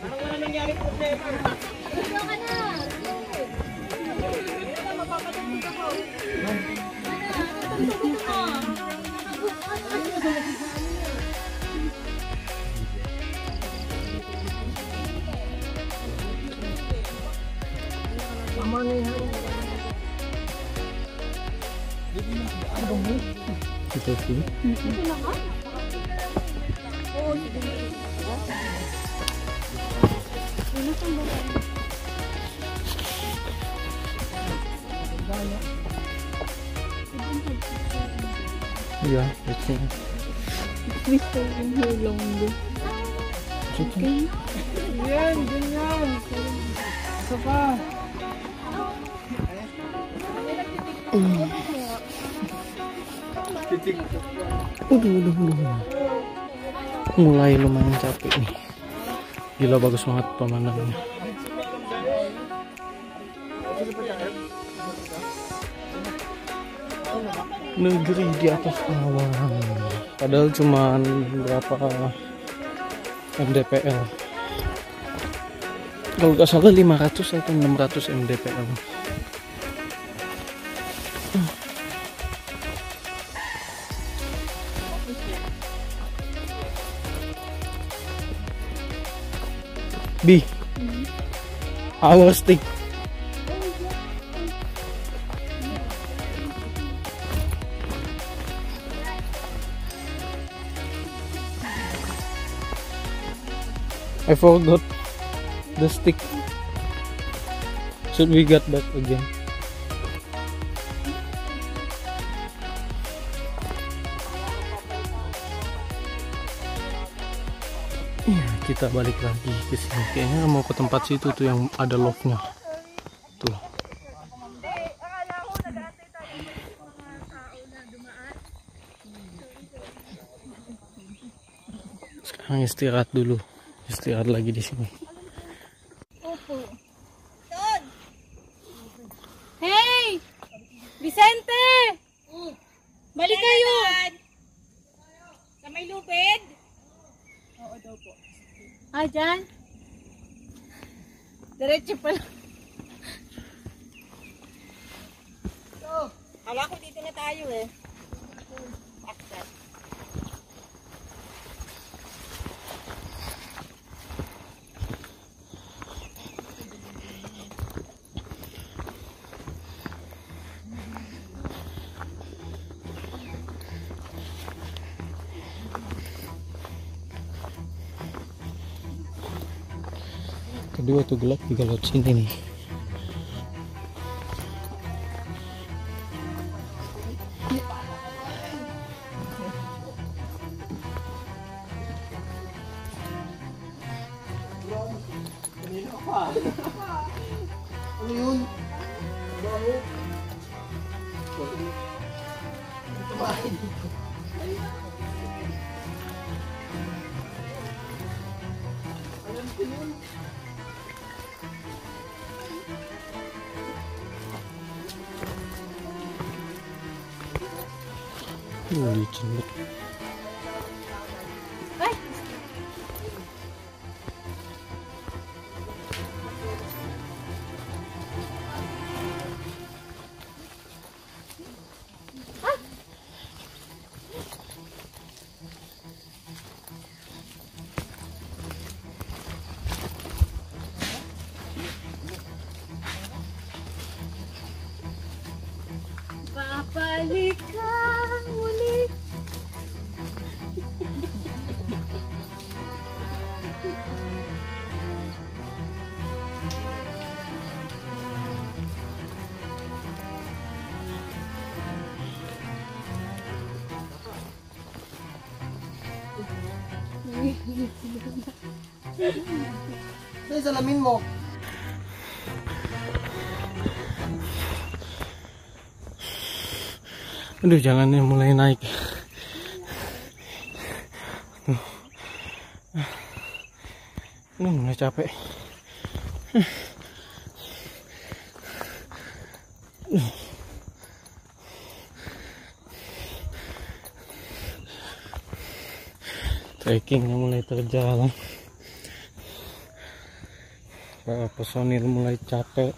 Parang wala nangyari problema. Ano ka na? Mapapatulog ako. Ano? Mama na yan. Ito si? Ito na ka? Oo, hindi. Ano kang bakit? Yeah, it's in. We stay in here longer. Okay. Yan, ganyan. Isa pa. Udah, udah, udah. Mulai lumayan capek nih. Gila bagus banget pemandangannya. Negeri di atas awan. Padahal cuman berapa MDPL. Kalau nggak salah 500 atau 600 MDPL. B. Our stick. I forgot the stick. Should we get back again? Kita balik lagi ke sini. Kayaknya mau ke tempat situ tuh yang ada locknya. Tuh. Sekarang istirahat dulu. Istirahat lagi di sini. Diretso pala. Hala ko dito na tayo eh. Aksan. Kedua tuh gelap juga lewat sini nih. 料理に。Sa salamin mo. Aduh, jangan yang mulai naik. Aduh, mulai capek. Trekkingnya mulai terjalan. Para personil mulai capek.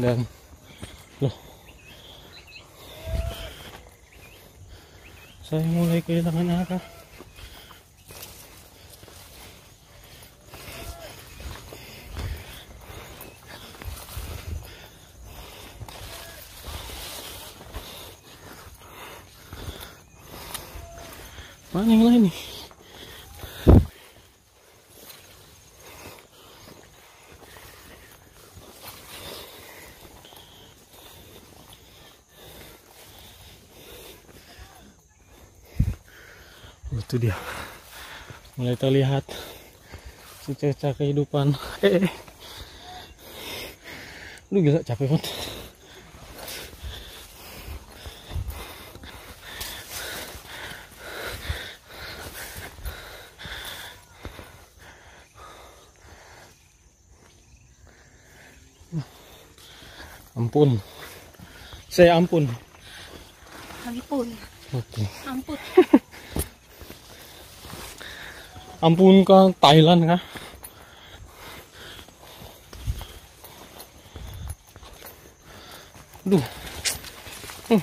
Dan loh. Saya mulai kehilangan arah mana yang lain nih? Oh, itu dia. Mulai terlihat cerca kehidupan. Eh, eh. lu gila capek banget ampun saya ampun Ampun. oke Ampun. ampun ke Thailand kah Duh. Hmm.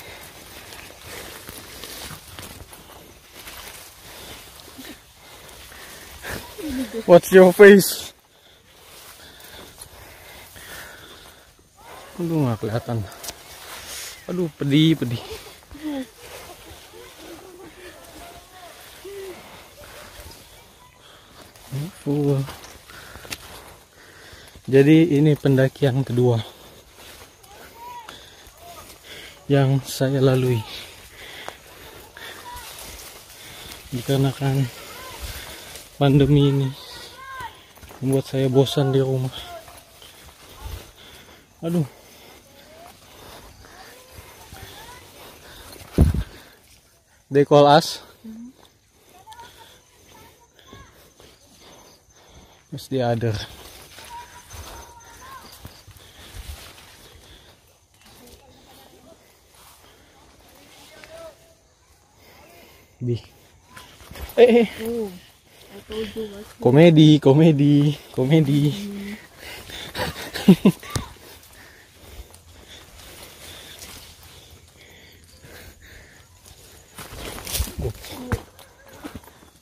What's your face? Aduh nggak kelihatan. Aduh pedih pedih. Full. Jadi ini pendakian kedua yang saya lalui. Dikarenakan pandemi ini membuat saya bosan di rumah. Aduh. They call us. What's the other? B. Eh, eh. Komedi, komedi, komedi.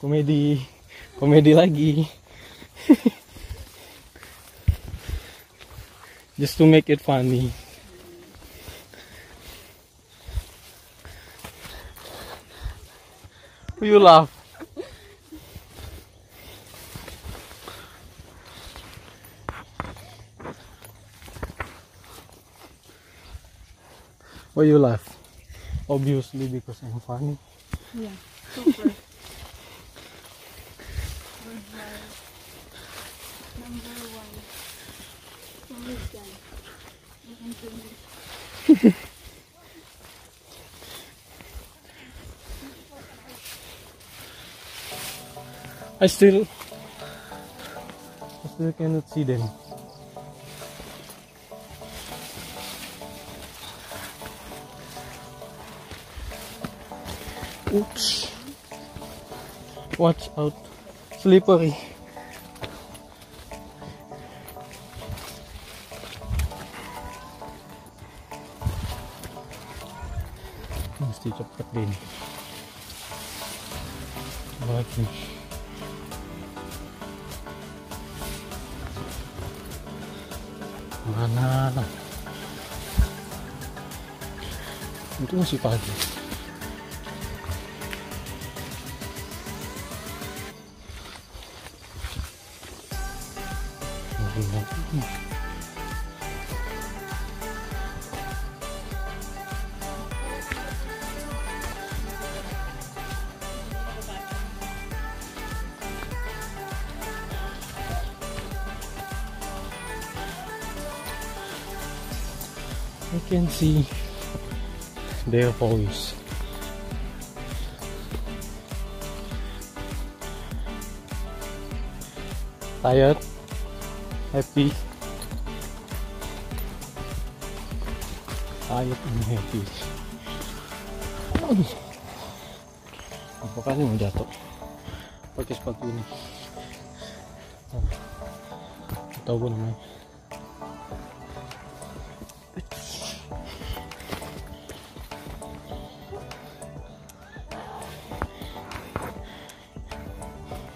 komedi, komedi lagi. Just to make it funny. You laugh. Why you laugh? Obviously because I'm funny. Yeah. Super. Number one. Comedian. I still I still cannot see them. Oops. Watch out. Slippery. Mesti cepet deh. Lagi. Mana? Itu masih pagi. I can see their voice. Tired? Happy? Ayat ini happy. Apa kali mau jatuh? Pakai sepatu ini. Tahu gue namanya.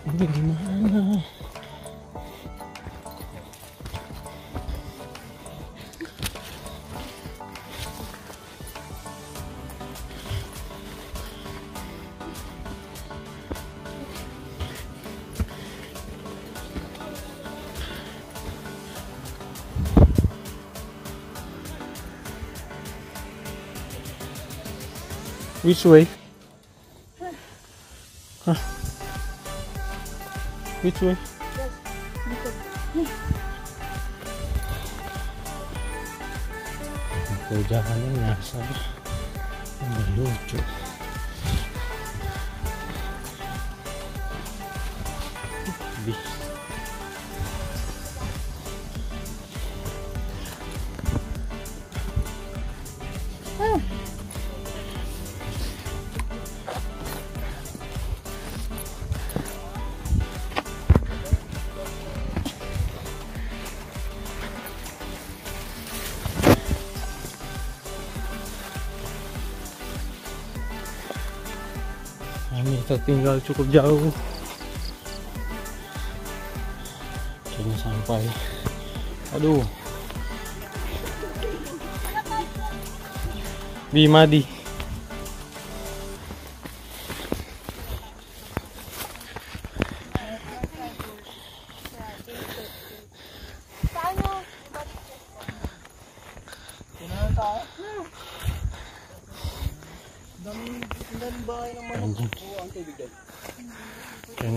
Ini gimana? Which way? Huh? Which way? Jalannya nyasar. Ang lucu. Tertinggal cukup jauh. Kayaknya sampai. Aduh. Bimadi.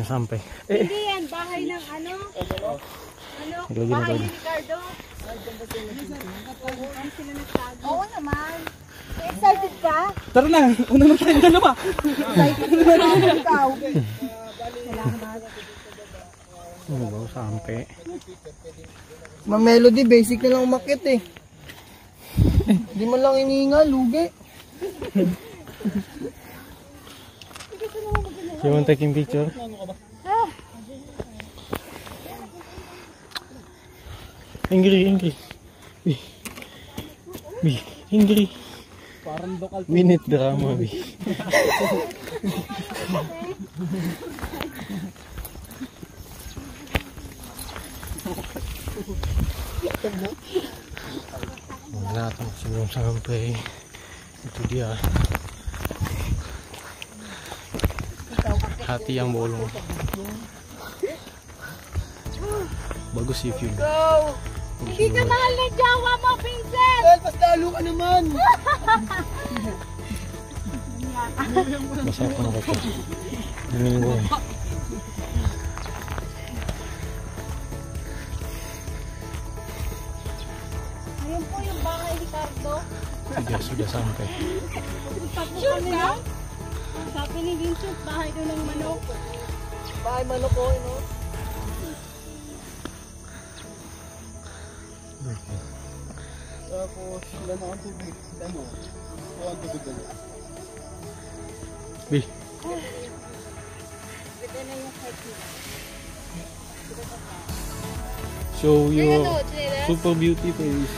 Kayaknya sampai. Eh, Hindi yan, bahay ng ano? Ano? Na Bahay ni Ricardo. Oo naman. Excited ka? Tara na, una na tayo dalawa. Ikaw. ano ba? Sampai. Ma Melody, basic na lang umakit eh. Hindi mo lang inihinga, lugi. Want taking picture? Angry, angry. Bi. Minute drama, Bi. Wala tong sebelum sampai itu dia hati yang bolong bagus sih view Go! Hindi ka mahal ng jawa mo, Vincent! Well, mas lalo ka naman. ako na ko Minggu Ayun po yung bahay ni Ricardo. sudah sudah sampai Sure ka? Sabi ni Vincent, bahay doon ng manok. Bahay manok ko, no? Tapos, wala na ang tubig. Ano? Kuha ang tubig doon. Bi Ito na yung height nila. show your Ano, Chinela? super beauty face